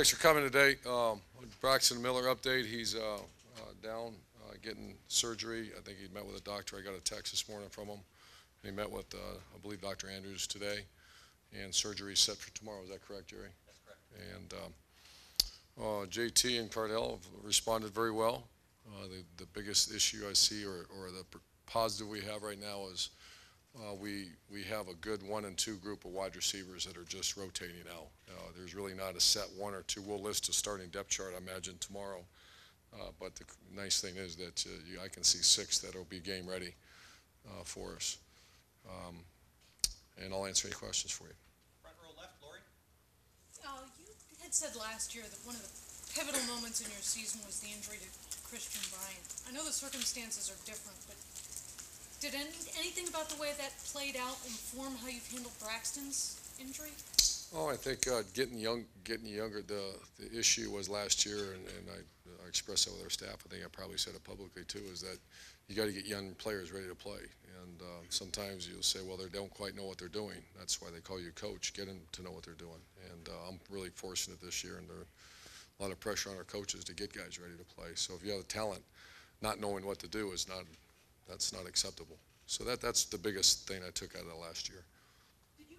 Thanks for coming today. Um, Braxton Miller update, he's uh, uh, down, uh, getting surgery. I think he met with a doctor. I got a text this morning from him. He met with, uh, I believe, Dr. Andrews today, and surgery is set for tomorrow. Is that correct, Jerry? That's correct. And um, uh, JT and Cardale have responded very well. Uh, The the biggest issue I see, or or the positive we have right now is uh, we we have a good one and two group of wide receivers that are just rotating out. Uh, There's really not a set one or two. We'll list a starting depth chart, I imagine, tomorrow. Uh, But the nice thing is that uh, you- I can see six that'll be game ready uh, for us. Um, And I'll answer any questions for you. Front row left, Lori. Uh, you had said last year that one of the pivotal moments in your season was the injury to Christian Bryant. I know the circumstances are different, but did any, anything about the way that played out inform how you've handled Braxton's injury? Oh, I think uh, getting young, getting younger. The the issue was last year, and, and I, I expressed that with our staff. I think I probably said it publicly too. Is that you got to get young players ready to play, and uh, sometimes you'll say, well, they don't quite know what they're doing. That's why they call you coach. Get them to know what they're doing, and uh, I'm really fortunate this year, and there's a lot of pressure on our coaches to get guys ready to play. So if you have the talent, not knowing what to do is not that's not acceptable. So that that's the biggest thing I took out of the last year. Did you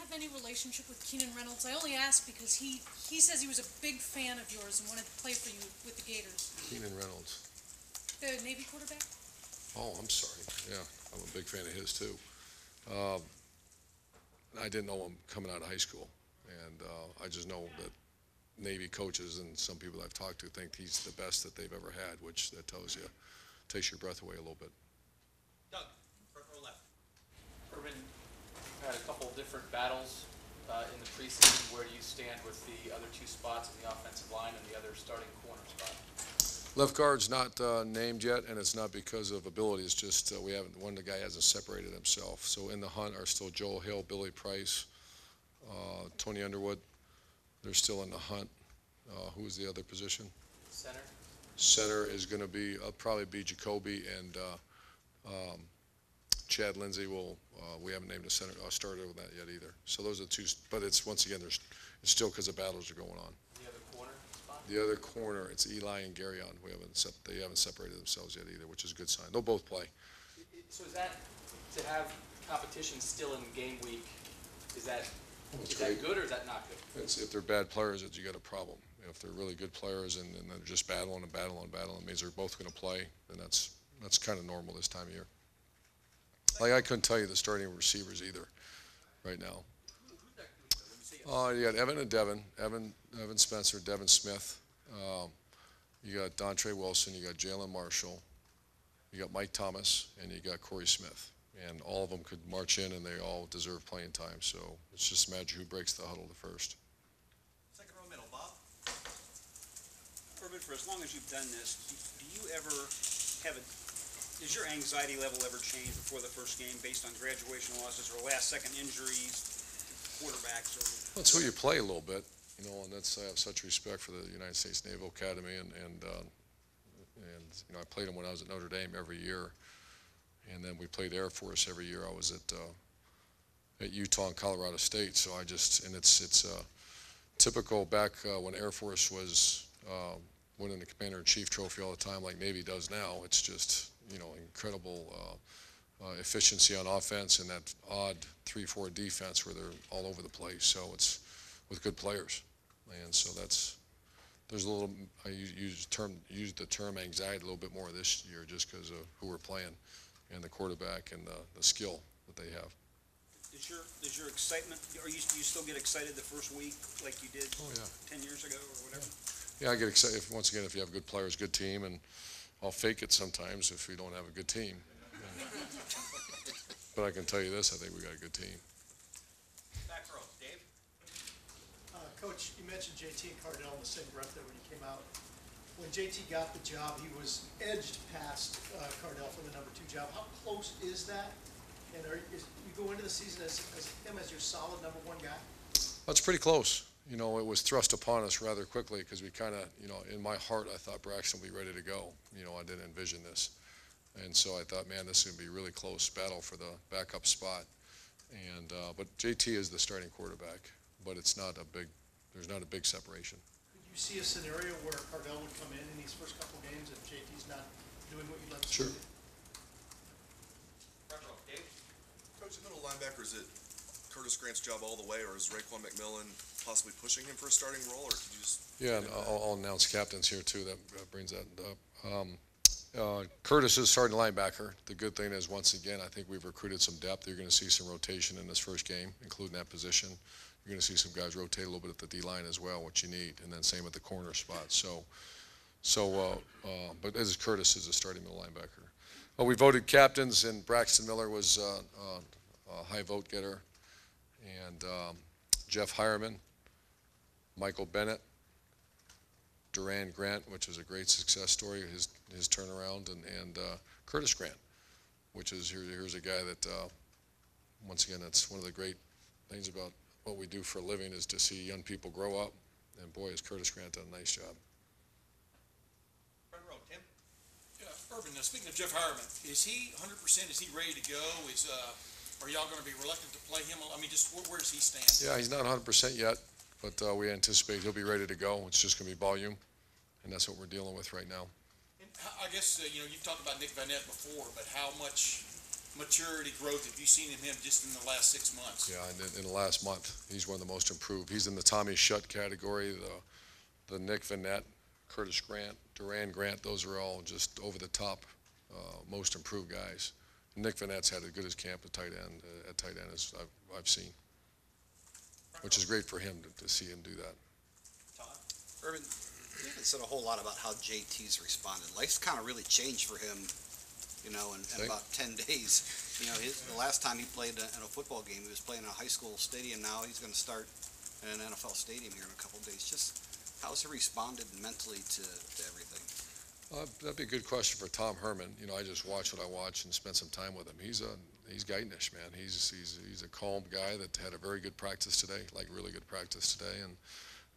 have any relationship with Keenan Reynolds? I only ask because he, he says he was a big fan of yours and wanted to play for you with the Gators. Keenan Reynolds. The Navy quarterback? Oh, I'm sorry. Yeah, I'm a big fan of his too. Uh, I didn't know him coming out of high school, and uh, I just know that Navy coaches and some people I've talked to think he's the best that they've ever had, which that tells you, takes your breath away a little bit. Doug, front row left. Urban, had a couple of different battles uh, in the preseason. Where do you stand with the other two spots in the offensive line and the other starting corner spot? Left guard's not uh, named yet, and it's not because of ability. It's just uh, we haven't. One of the guy hasn't separated himself. So in the hunt are still Joel Hale, Billy Price, uh, Tony Underwood. They're still in the hunt. Uh, who is the other position? Center? Center is going to be uh, probably be Jacoby and uh, um, Chad Lindsay. Will uh, we haven't named a center a starter with that yet either. So those are the two. But it's once again there's it's still because the battles are going on. The other corner spot? The other corner, it's Eli and Gareon. We haven't sep- they haven't separated themselves yet either, which is a good sign. They'll both play. So is that, to have competition still in game week, is that, is that good or is that not good? It's, if they're bad players, it's, you got a problem. If they're really good players and, and they're just battling and battling and battling, it means they're both going to play. Then that's that's kind of normal this time of year. Like I couldn't tell you the starting receivers either, right now. It. Uh, you got Evan and Devin, Evan, Evan Spencer, Devin Smith. Um, you got Dontre Wilson, you got Jalen Marshall, you got Mike Thomas, and you got Corey Smith. And all of them could march in, and they all deserve playing time. So it's just a matter who breaks the huddle the first. Second row middle, Bob. For as long as you've done this, do you ever have a, does your anxiety level ever change before the first game based on graduation losses or last-second injuries, quarterbacks or? Well, it's who you play a little bit, you know, and that's I have such respect for the United States Naval Academy, and and uh, and you know I played them when I was at Notre Dame every year, and then we played Air Force every year. I was at uh, at Utah and Colorado State, so I just and it's it's uh, typical back uh, when Air Force was uh, winning the Commander in Chief trophy all the time, like Navy does now. It's just you know incredible. Uh, uh, efficiency on offense and that odd 3-4 defense where they're all over the place. So it's with good players, and so that's there's a little. I use, term use the term anxiety a little bit more this year just because of who we're playing and the quarterback and the, the skill that they have. Does your, does your excitement, are you, do you still get excited the first week like you did Oh yeah. ten years ago or whatever? Yeah, I get excited if, once again if you have good players, good team, and I'll fake it sometimes if we don't have a good team. but I can tell you this: I think we got a good team. Back row, Dave. Uh, Coach, you mentioned JT and Cardale in the same breath there when he came out. When JT got the job, he was edged past uh, Cardale for the number two job. How close is that? And are, is, you go into the season as, as him as your solid number one guy? That's pretty close. You know, it was thrust upon us rather quickly because we kind of, you know, in my heart, I thought Braxton would be ready to go. You know, I didn't envision this. And so I thought, man, this is going to be a really close battle for the backup spot. And, uh, but JT is the starting quarterback, but it's not a big there's not a big separation. Could you see a scenario where Cardale would come in in these first couple games if JT's not doing what you'd like to see? Sure. Front Dave? Coach, the middle linebacker, is it Curtis Grant's job all the way, or is Raekwon McMillan possibly pushing him for a starting role, or could you just? Yeah, and I'll, I'll announce captains here too, that uh, brings that up. Um, uh, Curtis is starting linebacker. The good thing is, once again, I think we've recruited some depth. You're gonna see some rotation in this first game, including that position. You're gonna see some guys rotate a little bit at the D-line as well, what you need, and then same at the corner spot, so, so, uh, uh, but as Curtis is a starting middle linebacker. Uh, we voted captains, and Braxton Miller was, uh, uh, a high vote getter, and, um, Jeff Heuerman, Michael Bennett, Doran Grant, which is a great success story, his, his turnaround, and, and uh, Curtis Grant, which is, here, here's a guy that, uh, once again, that's one of the great things about what we do for a living is to see young people grow up, and boy, has Curtis Grant done a nice job. Front row, Tim? Yeah, Urban, uh, speaking of Jeff Heuerman, is he hundred percent, is he ready to go? Is, uh, are y'all gonna be reluctant to play him? I mean, just where, where does he stand? Yeah, he's not hundred percent yet, but uh, we anticipate he'll be ready to go. It's just gonna be volume, and that's what we're dealing with right now. And I guess, uh, you know, you've talked about Nick Vannett before, but how much maturity growth have you seen in him just in the last six months? Yeah, and in, in the last month, he's one of the most improved. He's in the Tommy Schutt category, the, the Nick Vannett, Curtis Grant, Doran Grant, those are all just over the top, uh, most improved guys. Nick Vannett's had as good as camp at tight end, uh, at tight end as I've, I've seen, which is great for him to, to see him do that. Todd? Urban, you haven't said a whole lot about how JT's responded. Life's kind of really changed for him, you know, in, in about ten days. You know, his, the last time he played in a football game, he was playing in a high school stadium. Now he's going to start in an NFL stadium here in a couple of days. Just how's he responded mentally to, to everything? Uh, that'd be a good question for Tom Herman. You know, I just watch what I watch and spend some time with him. He's a he's Geithnish, man. He's he's he's a calm guy that had a very good practice today, like really good practice today, and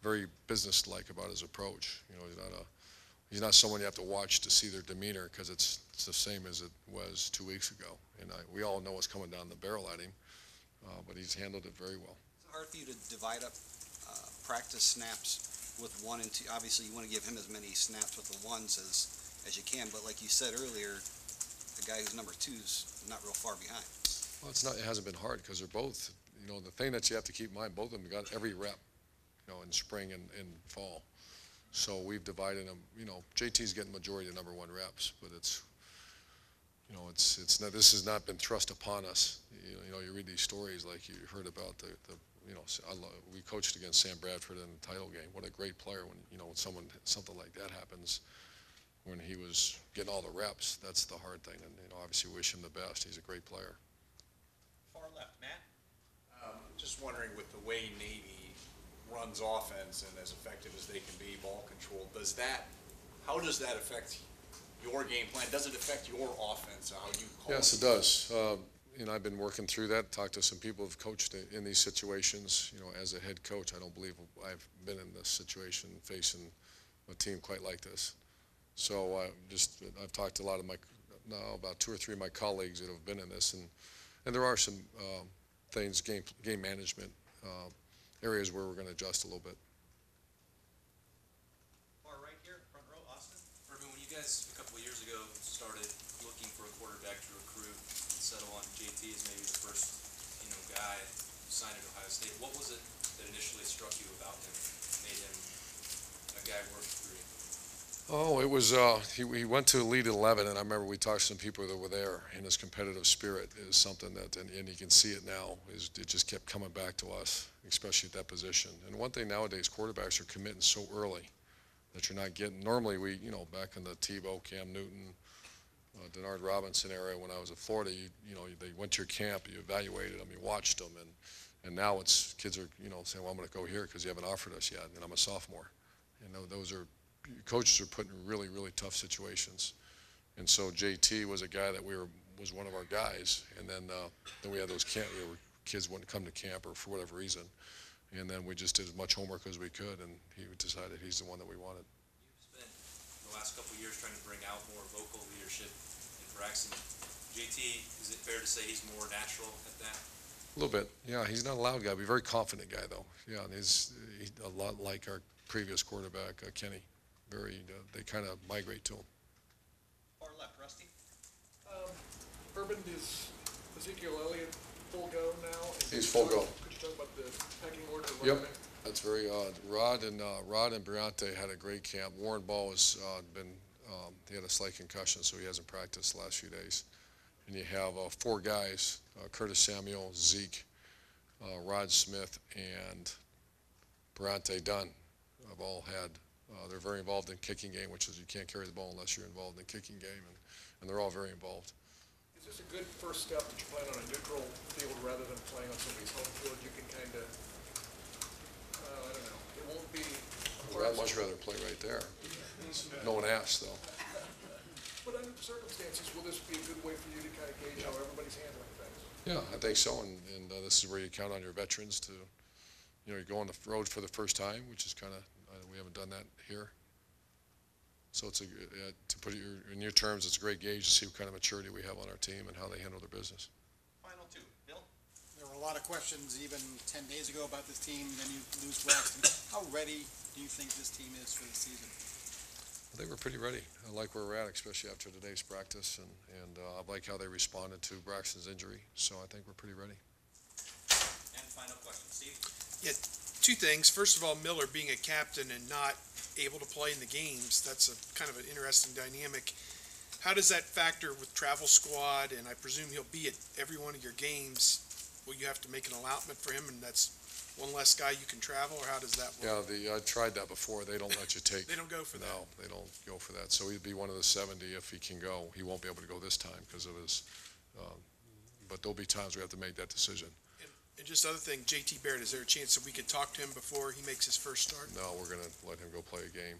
very businesslike about his approach. You know, he's not a he's not someone you have to watch to see their demeanor because it's it's the same as it was two weeks ago. And I, we all know what's coming down the barrel at him, uh, but he's handled it very well. Is it hard for you to divide up uh, practice snaps with one and two? Obviously, you want to give him as many snaps with the ones as, as you can, but like you said earlier, the guy who's number two is not real far behind. Well, it's not, it hasn't been hard because they're both, you know, the thing that you have to keep in mind, both of them got every rep, you know, in spring and, and fall. So we've divided them, you know, JT's getting majority of number one reps, but it's, you know, it's, it's not, this has not been thrust upon us. You know, you know, you read these stories like you heard about the, the, you know, love, we coached against Sam Bradford in the title game. What a great player when, you know, when someone, something like that happens, when he was getting all the reps, that's the hard thing. And, you know, obviously wish him the best. He's a great player. Far left, Matt? Um, Just wondering, with the way Navy runs offense and as effective as they can be, ball control, does that, how does that affect your game plan? Does it affect your offense, how you call? Yes, it does. Uh, You know, I've been working through that, talked to some people who've coached in these situations. You know, as a head coach, I don't believe I've been in this situation facing a team quite like this. So I just, I've talked to a lot of my, now about two or three of my colleagues that have been in this, and, and there are some um, things, game, game management uh, areas where we're going to adjust a little bit. Far right here, front row, Austin? Urban, when you guys, a couple of years ago, started looking for a quarterback to recruit and settle on JT as maybe the first, you know, guy signed at Ohio State, what was it that initially struck you about him, made him a guy worth recruiting? Oh, it was, uh, he, he went to Elite 11, and I remember we talked to some people that were there, and his competitive spirit is something that, and, and you can see it now, is it just kept coming back to us, especially at that position. And one thing nowadays, quarterbacks are committing so early that you're not getting, normally we, you know, back in the Tebow, Cam Newton, uh, Denard Robinson era, when I was at Florida, you, you know, they went to your camp, you evaluated them, you watched them, and, and now it's, kids are, you know, saying, well, I'm gonna go here because you haven't offered us yet, and I'm a sophomore. You know, those are, coaches are put in really, really tough situations. And so JT was a guy that we were, was one of our guys. And then, uh, then we had those camp, you know, kids wouldn't come to camp or for whatever reason. And then we just did as much homework as we could and he decided he's the one that we wanted. You've spent the last couple of years trying to bring out more vocal leadership in Braxton. JT, is it fair to say he's more natural at that? A little bit, yeah, he's not a loud guy, but a very confident guy, though. Yeah, and he's, he's a lot like our previous quarterback, uh, Kenny. Very, uh, they kind of migrate to him. Far left, Rusty. Um, Urban, is Ezekiel Elliott full go now? And He's full go. Could you talk about the pecking order? of Yep. running? That's very odd. Rod and, uh, Rod and Bri'onte had a great camp. Warren Ball has, uh, been, um, he had a slight concussion, so he hasn't practiced the last few days. And you have, uh, four guys, uh, Curtis Samuel, Zeke, uh, Rod Smith, and Bri'onte Dunn have all had, uh, they're very involved in kicking game, which is you can't carry the ball unless you're involved in the kicking game, and, and they're all very involved. Is this a good first step that you're playing on a neutral field rather than playing on somebody's home field? You can kind of, uh, I don't know, it won't be. I'd much rather play right there. No one asked, though. But under the circumstances, will this be a good way for you to kind of gauge how everybody's handling things? Yeah, I think so, and, and uh, this is where you count on your veterans to, you know, you go on the road for the first time, which is kind of, we haven't done that here. So it's a, uh, to put it your- in your terms, it's a great gauge to see what kind of maturity we have on our team and how they handle their business. Final two. Bill? There were a lot of questions even ten days ago about this team, then you lose Braxton. How ready do you think this team is for the season? I think we're pretty ready. I like where we're at, especially after today's practice, and, and uh, I like how they responded to Braxton's injury, so I think we're pretty ready. And final question. Steve? Two things. First of all, Miller being a captain and not able to play in the games, that's a kind of an interesting dynamic. How does that factor with travel squad? And I presume he'll be at every one of your games. Will you have to make an allotment for him and that's one less guy you can travel or how does that work? Yeah, the, I tried that before. They don't let you take. They don't go for that. No, they don't go for that. So he'd be one of the seventy if he can go. He won't be able to go this time because of his, um, but there'll be times we have to make that decision. And just other thing, JT Barrett, is there a chance that we could talk to him before he makes his first start? No, we're gonna let him go play a game.